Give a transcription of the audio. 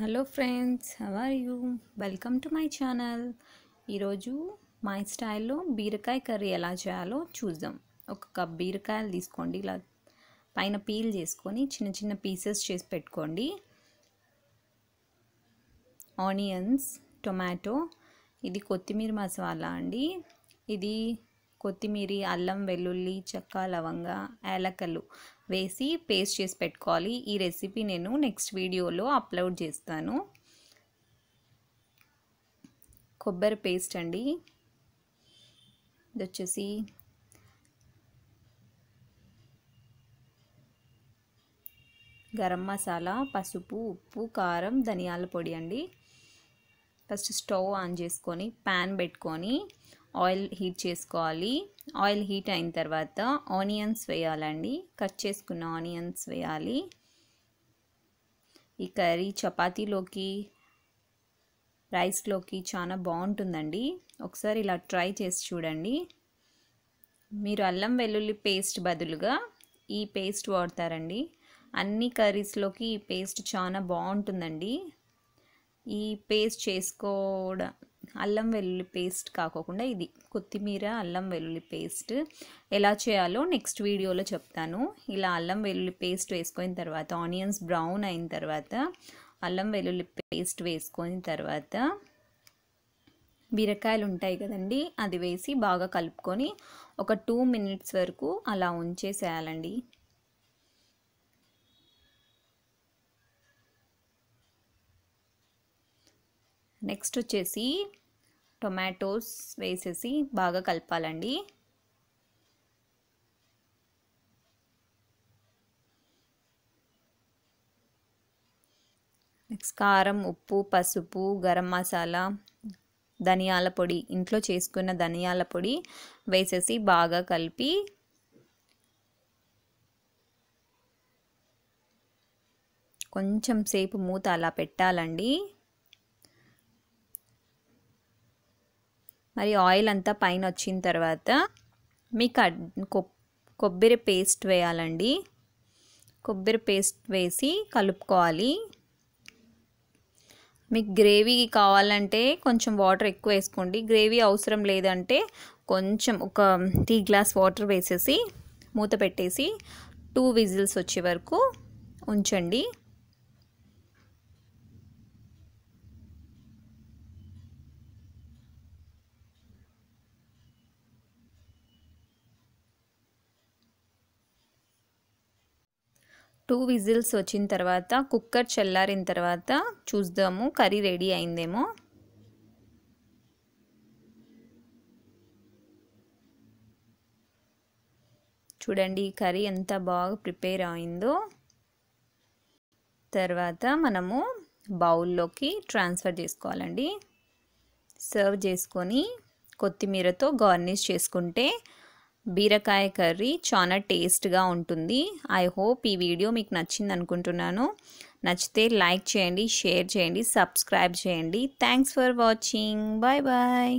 Hello friends how are you welcome to my channel ఈరోజు my స్టైల్లో బీరకాయ curry ఎలా చేయాలో చూద్దాం. ఒక కప్ బీరకాయలు తీసుకోండి. ఇలా పైన పీల్ చేసుకొని చిన్న చిన్న పీసెస్ చేసి పెట్టుకోండి. ఆనియన్స్ టొమాటో ఇది కొత్తిమీర మసాలా అండి. ఇది కొత్తిమీర అల్లం వెల్లుల్లి చెక్క లవంగ ఏలకలు వేసి పేస్ట్ చేసి పెట్టుకోవాలి. ఈ రెసిపీ నేను నెక్స్ట్ వీడియోలో అప్లోడ్ చేస్తాను. కొబ్బరి పేస్ట్ అండి. ఇది వచ్చేసి గరం మసాలా పసుపు ఉప్పు కారం ధనియాల పొడి అండి. ఫస్ట్ స్టవ్ ఆన్ చేసుకొని ప్యాన్ పెట్టుకొని ఆయిల్ హీట్ చేసుకోవాలి. ఆయిల్ హీట్ అయిన తర్వాత ఆనియన్స్ వేయాలండి. కట్ చేసుకున్న ఆనియన్స్ వేయాలి. ఈ కర్రీ చపాతీలోకి రైస్లోకి చాలా బాగుంటుందండి. ఒకసారి ఇలా ట్రై చేసి చూడండి. మీరు అల్లం వెల్లుల్లి పేస్ట్ బదులుగా ఈ పేస్ట్ వాడతారండి. అన్ని కర్రీస్లోకి ఈ పేస్ట్ చాలా బాగుంటుందండి. ఈ పేస్ట్ చేసుకోవడం అల్లం వెల్లుల్లి పేస్ట్ కాకోకుండా ఇది కొత్తిమీర అల్లం వెల్లుల్లి పేస్ట్. ఎలా చేయాలో నెక్స్ట్ వీడియోలో చెప్తాను. ఇలా అల్లం వెల్లుల్లి పేస్ట్ వేసుకున్న తర్వాత ఆనియన్స్ బ్రౌన్ అయిన తర్వాత అల్లం వెల్లుల్లి పేస్ట్ వేసుకొని తర్వాత బీరకాయలు ఉంటాయి కదండి అది వేసి బాగా కలుపుకొని ఒక టూ మినిట్స్ వరకు అలా ఉంచేసేయాలండి. నెక్స్ట్ వచ్చేసి టొమాటోస్ వేసేసి బాగా కలపాలండి. నెక్స్ట్ కారం ఉప్పు పసుపు గరం మసాలా ధనియాల పొడి ఇంట్లో చేసుకున్న ధనియాల పొడి వేసేసి బాగా కలిపి కొంచెం సేపు మూత అలా పెట్టాలండి. మరి ఆయిల్ అంతా పైన వచ్చిన తర్వాత మీకు కొబ్బరి పేస్ట్ వేయాలండి. కొబ్బరి పేస్ట్ వేసి కలుపుకోవాలి. మీకు గ్రేవీ కావాలంటే కొంచెం వాటర్ ఎక్కువ వేసుకోండి. గ్రేవీ అవసరం లేదంటే కొంచెం ఒక టీ గ్లాస్ వాటర్ వేసేసి మూత పెట్టేసి టూ విజిల్స్ వచ్చే వరకు ఉంచండి. టూ విజిల్స్ వచ్చిన తర్వాత కుక్కర్ చల్లారిన తర్వాత చూద్దాము కర్రీ రెడీ అయిందేమో. చూడండి ఈ కర్రీ ఎంత బాగా ప్రిపేర్ అయిందో. తర్వాత మనము బౌల్లోకి ట్రాన్స్ఫర్ చేసుకోవాలండి. సర్వ్ చేసుకొని కొత్తిమీరతో గార్నిష్ చేసుకుంటే బీరకాయ కర్రీ చాలా టేస్ట్గా ఉంటుంది. ఐ హోప్ ఈ వీడియో మీకు నచ్చింది అనుకుంటున్నాను. నచ్చితే లైక్ చేయండి షేర్ చేయండి సబ్స్క్రైబ్ చేయండి. Thanks for watching bye bye